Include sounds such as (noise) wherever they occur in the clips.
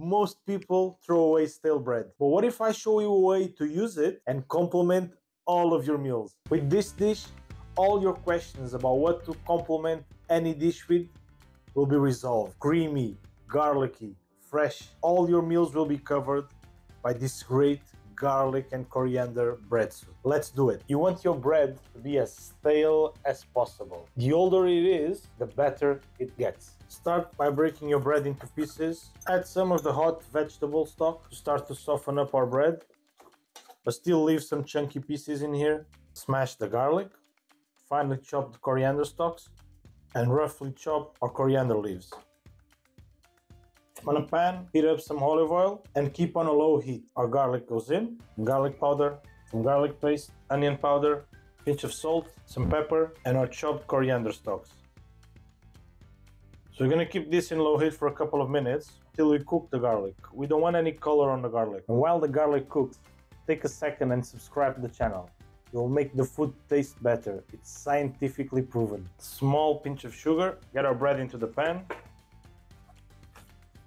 most people throw away stale bread. But what if I show you a way to use it and complement all of your meals? With this dish, all your questions about what to complement any dish with will be resolved. Creamy, garlicky, fresh. All your meals will be covered by this great garlic and coriander bread soup. Let's do it. You want your bread to be as stale as possible. The older it is, the better it gets. Start by breaking your bread into pieces. Add some of the hot vegetable stock to start to soften up our bread, but still leave some chunky pieces in here. Smash the garlic. Finely chop the coriander stalks and roughly chop our coriander leaves. On a pan, heat up some olive oil and keep on a low heat. Our garlic goes in, garlic powder, some garlic paste, onion powder, pinch of salt, some pepper, and our chopped coriander stalks. So we're gonna keep this in low heat for a couple of minutes till we cook the garlic. We don't want any color on the garlic. And while the garlic cooks, take a second and subscribe to the channel. You'll make the food taste better. It's scientifically proven. Small pinch of sugar. Get our bread into the pan.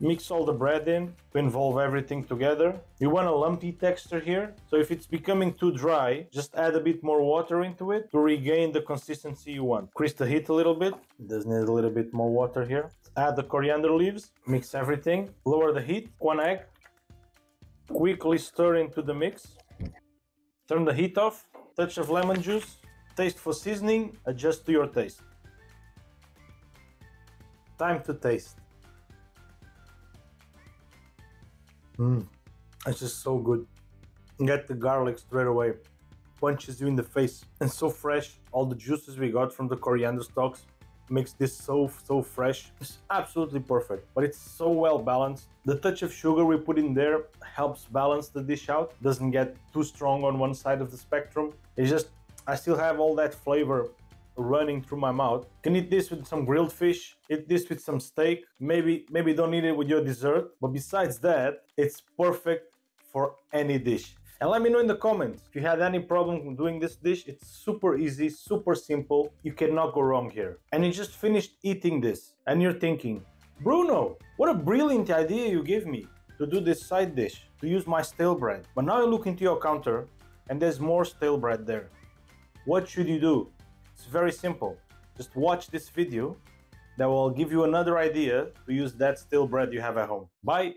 Mix all the bread in to involve everything together. You want a lumpy texture here, so if it's becoming too dry, just add a bit more water into it to regain the consistency you want. Increase the heat a little bit. It does need a little bit more water here. Add the coriander leaves, mix everything, lower the heat, one egg, quickly stir into the mix. Turn the heat off, touch of lemon juice, taste for seasoning, adjust to your taste. Time to taste. Mmm, it's just so good. Get the garlic straight away. Punches you in the face. (laughs) And so fresh. All the juices we got from the coriander stalks makes this so, so fresh. It's absolutely perfect. But it's so well balanced. The touch of sugar we put in there helps balance the dish out. Doesn't get too strong on one side of the spectrum. It's just, I still have all that flavor running through my mouth. Can eat this with some grilled fish, eat this with some steak. Maybe maybe don't eat it with your dessert, but besides that, it's perfect for any dish. And let me know in the comments if you had any problem doing this dish. It's super easy, super simple. You cannot go wrong here. And you just finished eating this and you're thinking, Bruno, what a brilliant idea you gave me to do this side dish, to use my stale bread. But now you look into your counter and there's more stale bread there. What should you do? It's very simple. Just watch this video that will give you another idea to use that stale bread you have at home. Bye!